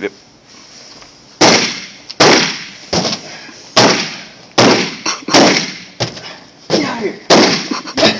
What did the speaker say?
Yep. Get out of here.